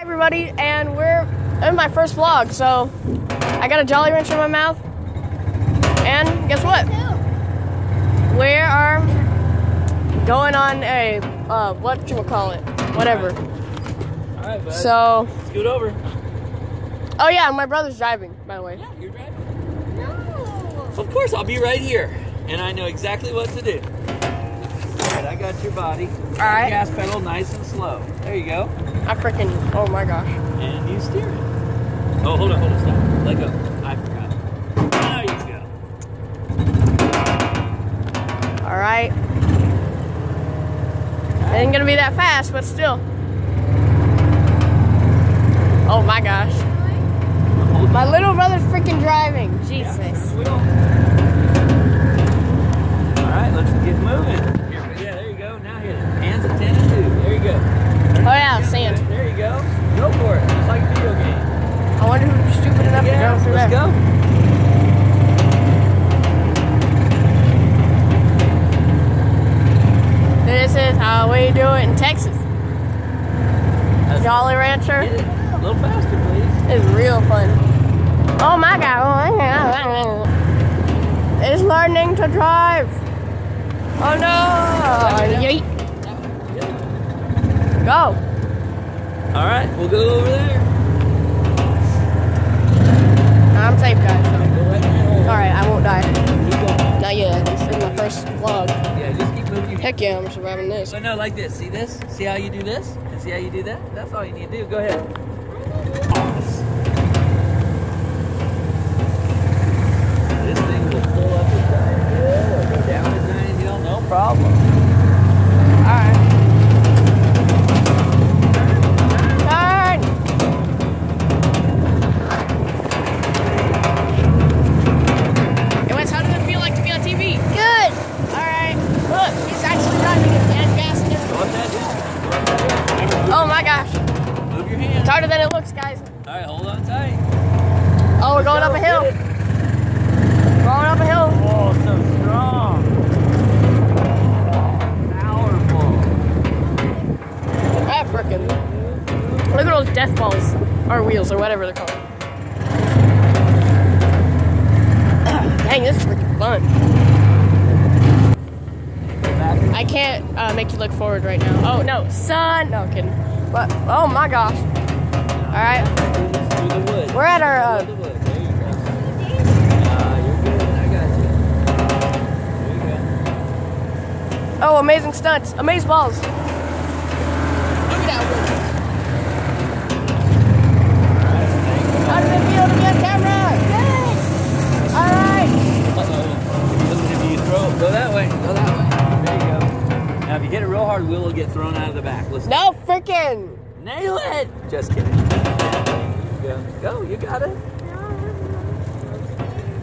Hi everybody, and we're in my first vlog, so I got a Jolly Rancher in my mouth, and guess what? We are going on a, uh, what you call it, whatever. All right, bud. So, scoot over. oh yeah, my brother's driving, by the way. Yeah, you're driving. No. Of course, I'll be right here, and I know exactly what to do. All right, I got your body. All right. Gas pedal, nice and slow. There you go. I freaking, oh my gosh. And you steer it. Oh, hold on, hold on, stop. Let go. I forgot. There you go. All right. It ain't gonna be that fast, but still. Oh my gosh. My little brother's freaking driving. Jesus. turn the wheel. All right, let's get moving. Yeah, there you go. Now hit it. Hands at 10 and 2. There you go. Oh yeah, sand. There you go. Go for it. Just like a video game. I wonder who's stupid enough Yeah, to go through let's that. go. This how we do it in Texas. That's- Jolly Rancher a little faster, please. It's real fun. Oh my god. It's learning to drive. Oh no. Yeet. Go. All right, we'll go over there. I'm safe, guys. Right that hole. Alright, I won't die. Not yet. This is my first vlog. Heck yeah, I'm surviving this. So no, like this. See this? See how you do this? And see how you do that? That's all you need to do. Go ahead. Gosh. Move your hands. It's harder than it looks, guys. All right, hold on tight. Oh, we're going Go, up a hill. Going up a hill. Oh, so strong. Powerful. Ah, frickin'. Look at those death balls. Or wheels, or whatever they're called. Dang, this is freaking fun. I can't uh, make you look forward right now. Oh, no. Sun. No, I'm kidding. But, oh my gosh. The wood. We're at our, uh, Through the wood. There you go. You're good. I got you. There you go. Oh, amazing stunts. Amaze balls. Look at that. How does it feel to be on camera? Good. Alright. Uh-oh. Listen, if you throw, go that way. Go that way. There you go. Now, if you hit it real hard, wheel will get thrown out of the back. Listen. No freaking. Nail it! Just kidding. Go. Go, you got it.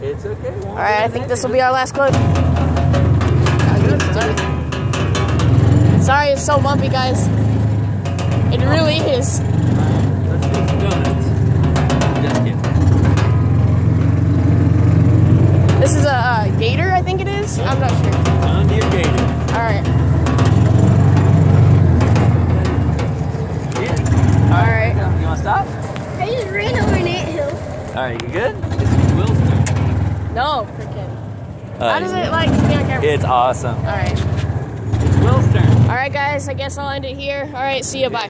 It's okay. Alright, I think this will be our last clip. Sorry it's so bumpy, guys. It really is. Let's do some donuts. Just kidding. This is a uh, gator, I think it is. I'm not sure. Stop? I just ran over an anthill. All right, you good? It's Will's turn. No, freaking. Uh, How does it like to be on camera? It's awesome. Alright. It's Will's turn. Alright, guys, I guess I'll end it here. Alright, see you. Bye.